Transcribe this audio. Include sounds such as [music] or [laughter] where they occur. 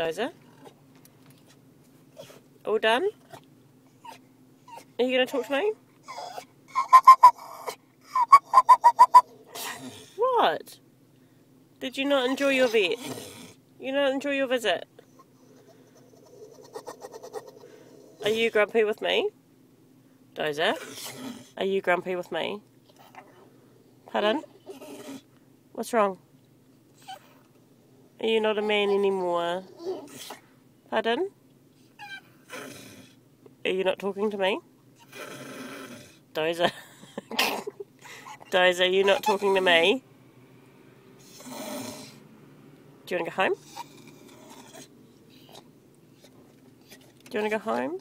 Dozer? All done? Are you going to talk to me? What? Did you not enjoy your vet? You not enjoy your visit? Are you grumpy with me? Dozer? Are you grumpy with me? Pardon? What's wrong? Are you not a man anymore? Pardon? Are you not talking to me? Dozer. [laughs] Dozer, are you not talking to me? Do you want to go home? Do you want to go home?